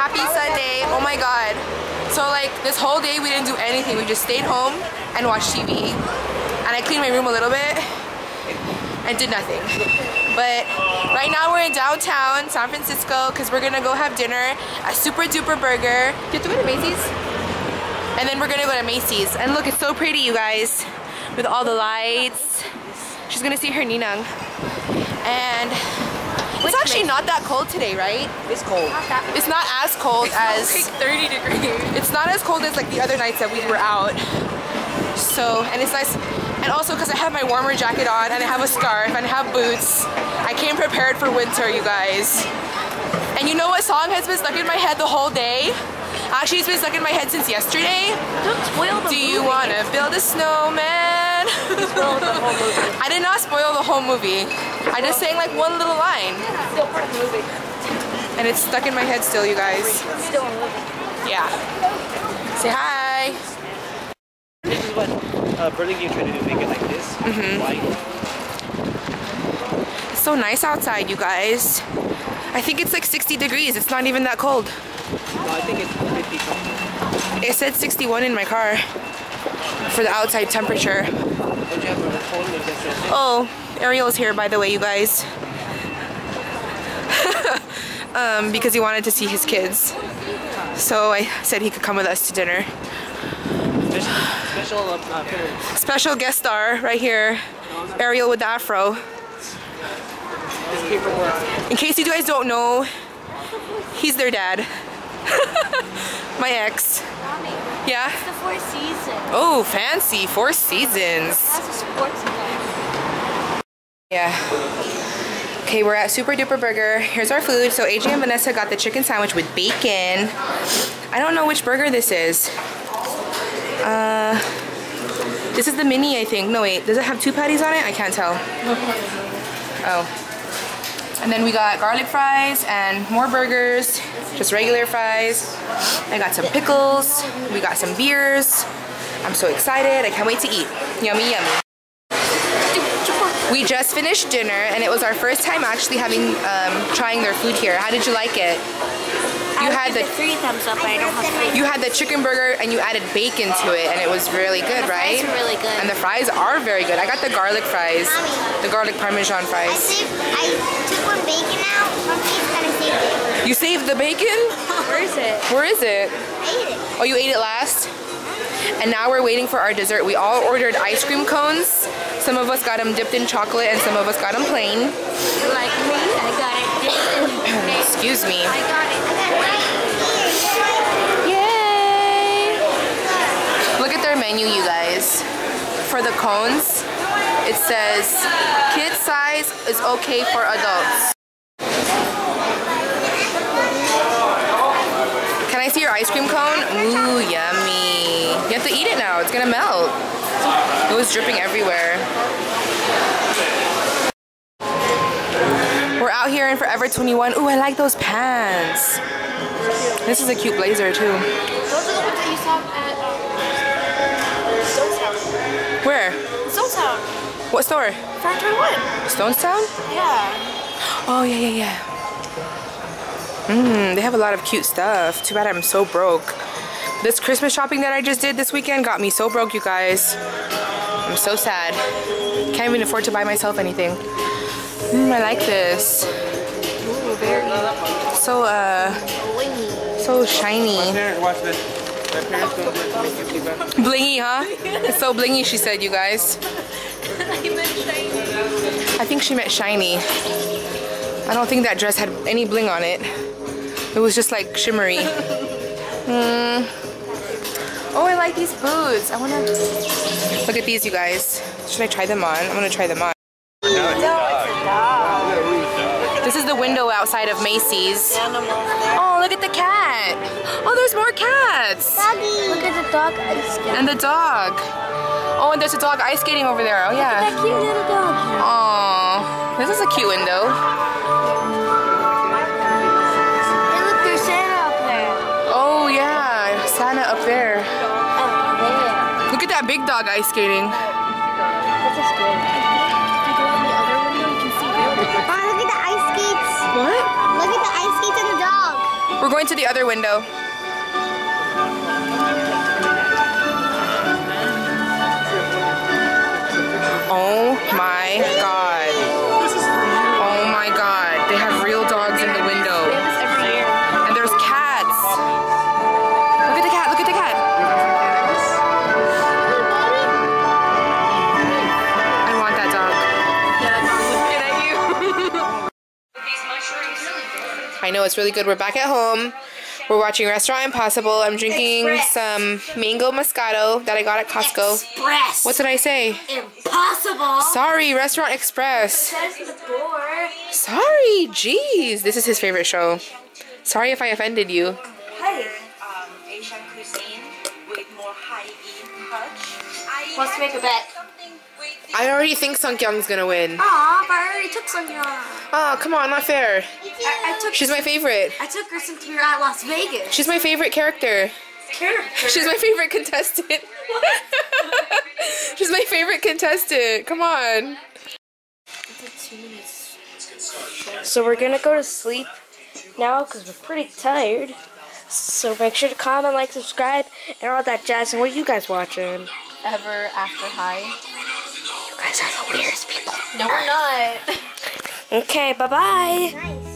Happy Sunday. Oh my god. So like this whole day we didn't do anything. We just stayed home and watched TV. And I cleaned my room a little bit and did nothing. But right now we're in downtown San Francisco because we're gonna go have dinner at Super Duper Burger. Get to go to Macy's? And then we're gonna go to Macy's. And look, it's so pretty, you guys. With all the lights. She's gonna see her ninang. And it's actually not that cold today, right? It's cold. It's not as cold as Like 30 degrees. it's not as cold as like the other nights that we were out. So, and it's nice. And also because I have my warmer jacket on and I have a scarf and I have boots. I came prepared for winter, you guys. And you know what song has been stuck in my head the whole day? Actually, it's been stuck in my head since yesterday. Don't spoil the Do you movie. want to build a snowman? Spoil the whole movie. I did not spoil the whole movie. I just sang like one little line. Still part of the movie. And it's stuck in my head still, you guys. Still a movie. Yeah. Say hi. This is what uh, King tried to do, make it like this, white. It's so nice outside, you guys. I think it's like 60 degrees. It's not even that cold. No, I think it's 50 something. It said 61 in my car for the outside temperature. Don't you have a phone that just says it? Oh, Ariel's here, by the way, you guys. um, because he wanted to see his kids. So I said he could come with us to dinner. Special, special uh, uh. Special guest star right here, Ariel with the afro. In case you guys don't know, he's their dad. My ex. Yeah? It's the four seasons. Oh, fancy. Four seasons. That's a sports event. Yeah. Okay, we're at Super Duper Burger. Here's our food. So AJ and Vanessa got the chicken sandwich with bacon. I don't know which burger this is. Uh, this is the mini, I think. No, wait. Does it have two patties on it? I can't tell. Oh. And then we got garlic fries and more burgers. Just regular fries. I got some pickles. We got some beers. I'm so excited. I can't wait to eat. Yummy, yummy. We just finished dinner and it was our first time actually having um, trying their food here. How did you like it? You I had would the three thumbs up, but I don't have three. you had the chicken burger and you added bacon to it and it was really good, the right? fries are really good. And the fries are very good. I got the garlic fries, the garlic parmesan fries. I fries. saved, I took one bacon out from these and I saved it. You saved the bacon? Where is it? Where is it? I ate it. Oh, you ate it last? And now we're waiting for our dessert. We all ordered ice cream cones. Some of us got them dipped in chocolate and some of us got them plain. Like me, I got it. Excuse me. I got it. I got right here. Yay! Look at their menu, you guys. For the cones, it says kid size is okay for adults. Can I see your ice cream cone? Ooh, yummy. Gonna melt. It was dripping everywhere. We're out here in Forever 21. Ooh, I like those pants. This is a cute blazer too. Those are the ones that you saw at um, Stonestown. Where? Stonestown. What store? Forever 21. Stonestown? Yeah. Oh, yeah, yeah, yeah. Mmm, they have a lot of cute stuff. Too bad I'm so broke. This Christmas shopping that I just did this weekend got me so broke, you guys. I'm so sad. Can't even afford to buy myself anything. Mmm, I like this. Ooh, very So, uh, so shiny. Blingy, huh? It's so blingy, she said, you guys. I think she meant shiny. I don't think that dress had any bling on it. It was just like shimmery. Mm. Oh, I like these boots. I wanna look at these, you guys. Should I try them on? I'm gonna try them on. This is the window outside of Macy's. Oh, look at the cat. Oh, there's more cats. Look at the dog ice skating. And the dog. Oh, and there's a dog ice skating over there. Oh, yeah That yeah. cute little dog. Oh, this is a cute window. There. Look at that big dog ice skating. This is good. If you go in the other window, you can see real dogs. Look at the ice skates. What? Look at the ice skates and the dog. We're going to the other window. Oh my god. I know it's really good. We're back at home. We're watching Restaurant Impossible. I'm drinking some mango moscato that I got at Costco. Express. What did I say? Impossible. Sorry, Restaurant Express. Sorry, jeez. This is his favorite show. Sorry if I offended you. Hey. Asian cuisine with more high-end touch. I Let's make a bet. I already think Sung Kyung's gonna win. Aw, but I already took Sonya. Oh, come on, not fair. I, I took. She's my favorite. I took her since we were at Las Vegas. She's my favorite character. character. She's my favorite contestant. She's my favorite contestant. Come on. So we're gonna go to sleep now because we're pretty tired. So make sure to comment, like, subscribe, and all that jazz. And what are you guys watching? Ever after high. You guys are the weirdest people. No, we're not. Okay, bye bye. Nice.